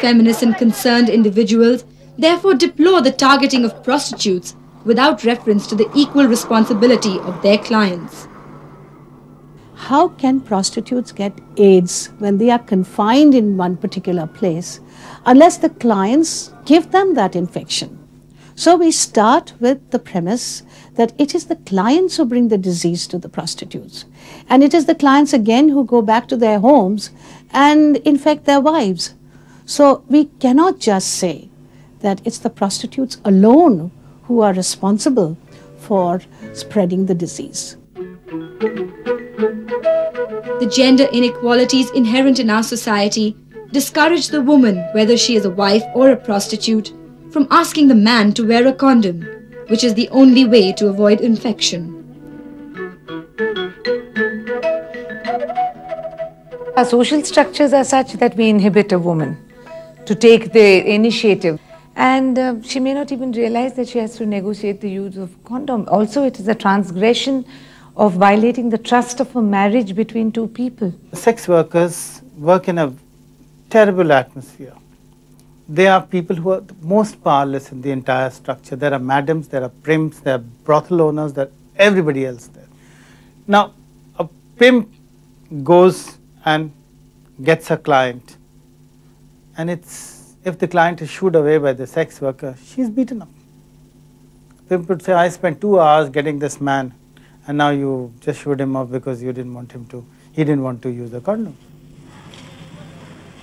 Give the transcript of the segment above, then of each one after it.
Feminists and concerned individuals therefore deplore the targeting of prostitutes without reference to the equal responsibility of their clients. How can prostitutes get AIDS when they are confined in one particular place unless the clients give them that infection? So we start with the premise that it is the clients who bring the disease to the prostitutes. And it is the clients again who go back to their homes and infect their wives. So we cannot just say that it's the prostitutes alone who are responsible for spreading the disease. The gender inequalities inherent in our society discourage the woman, whether she is a wife or a prostitute, from asking the man to wear a condom, which is the only way to avoid infection. Our social structures are such that we inhibit a woman to take the initiative. And uh, she may not even realize that she has to negotiate the use of condom. Also, it is a transgression of violating the trust of a marriage between two people. Sex workers work in a terrible atmosphere. They are people who are most powerless in the entire structure. There are madams, there are pimps, there are brothel owners, there are everybody else there. Now, a pimp goes and gets a client, and it's if the client is shooed away by the sex worker, she's beaten up. Pimp would say, I spent two hours getting this man and now you just shooed him off because you didn't want him to, he didn't want to use a condom.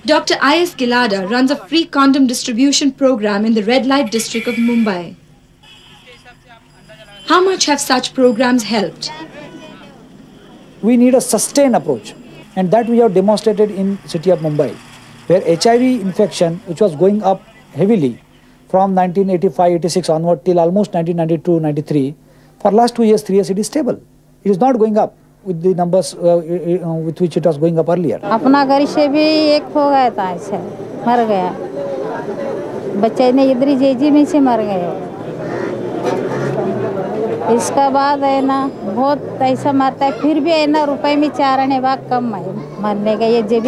Dr. I.S. Gilada runs a free condom distribution program in the red light district of Mumbai. How much have such programs helped? We need a sustained approach and that we have demonstrated in city of Mumbai where HIV infection which was going up heavily from 1985-86 onward till almost 1992-93 for last two years, three years, it is stable. It is not going up with the numbers uh, uh, with which it was going up earlier. अपना घर से भी एक हो गया था ऐसे मर गया बच्चे ने इधर ही जेजी में से मर गए इसका बाद है ना बहुत ऐसा मरता है फिर भी है ना रुपए में चार आने भाग कम है मरने का ये जब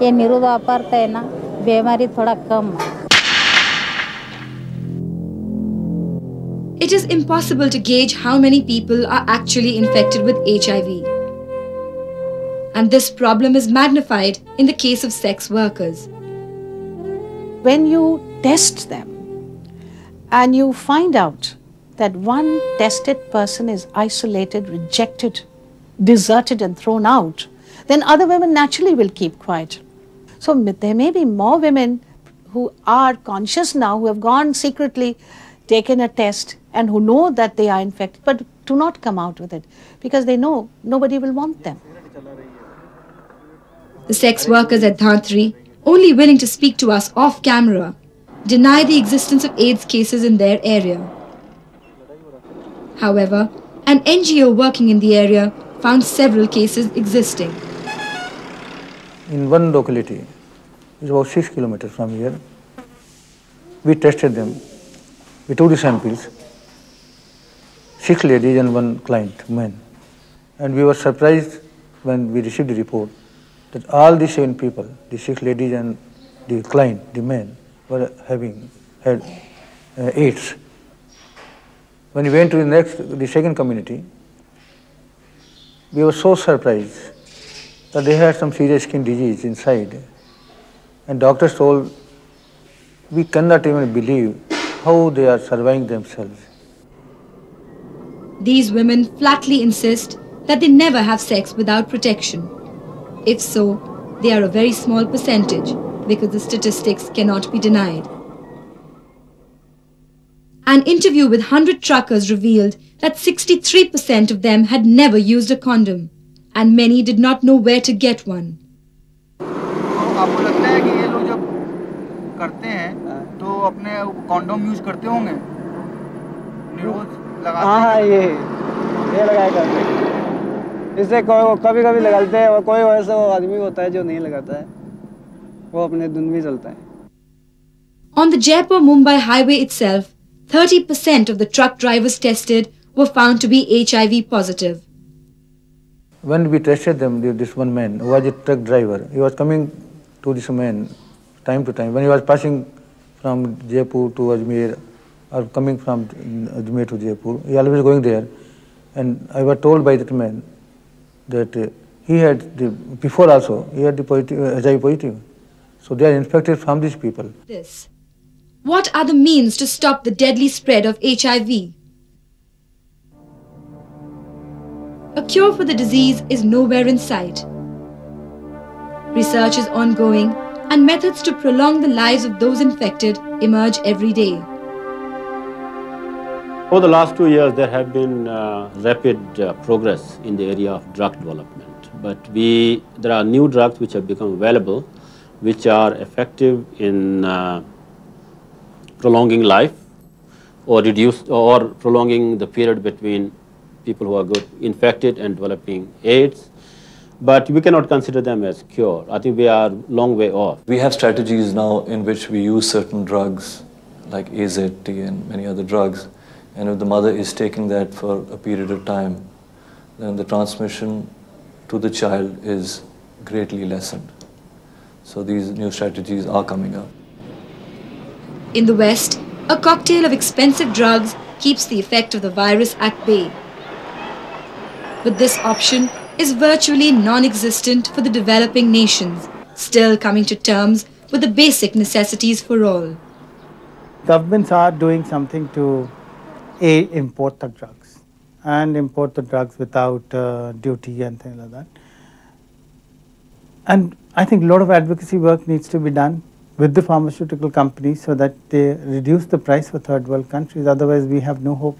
ये ये निरुद्ध अपरता है ना बीमारी थोड़ा कम है It is impossible to gauge how many people are actually infected with HIV. And this problem is magnified in the case of sex workers. When you test them and you find out that one tested person is isolated, rejected, deserted, and thrown out, then other women naturally will keep quiet. So there may be more women who are conscious now, who have gone secretly, taken a test, and who know that they are infected but do not come out with it because they know nobody will want them. The sex workers at Dhantri, only willing to speak to us off camera, deny the existence of AIDS cases in their area. However, an NGO working in the area found several cases existing. In one locality, it's about six kilometers from here, we tested them. We took the samples six ladies and one client, man. And we were surprised when we received the report that all the seven people, the six ladies and the client, the man, were having had uh, AIDS. When we went to the next, the second community, we were so surprised that they had some serious skin disease inside. And doctors told, we cannot even believe how they are surviving themselves. These women flatly insist that they never have sex without protection. If so, they are a very small percentage because the statistics cannot be denied. An interview with 100 truckers revealed that 63% of them had never used a condom and many did not know where to get one. आपको लगता है कि ये लोग जब करते हैं तो अपने कॉन्डोम यूज़ करते होंगे ये ये लगाया कभी कभी लगाते हैं और कोई वैसे वो आदमी होता है जो नहीं लगाता है वो अपने दिन भी चलता है on the Jaipur Mumbai highway itself 30% of the truck drivers tested were found to be HIV positive when we tested them this one man who was a truck driver he was to this man time to time. When he was passing from Jaipur to Ajmer or coming from Ajmer to Jaipur, he always going there. And I was told by that man that uh, he had, the, before also, he had the positive, uh, HIV positive. So they are infected from these people. This. What are the means to stop the deadly spread of HIV? A cure for the disease is nowhere in sight. Research is ongoing and methods to prolong the lives of those infected emerge every day. Over the last two years, there have been uh, rapid uh, progress in the area of drug development. But we, there are new drugs which have become available, which are effective in uh, prolonging life or reduce or prolonging the period between people who are good, infected and developing AIDS. But we cannot consider them as cure. I think we are long way off. We have strategies now in which we use certain drugs like AZT and many other drugs. And if the mother is taking that for a period of time, then the transmission to the child is greatly lessened. So these new strategies are coming up. In the West, a cocktail of expensive drugs keeps the effect of the virus at bay. But this option is virtually non-existent for the developing nations, still coming to terms with the basic necessities for all. Governments are doing something to A, import the drugs and import the drugs without uh, duty and things like that. And I think a lot of advocacy work needs to be done with the pharmaceutical companies so that they reduce the price for third world countries. Otherwise, we have no hope.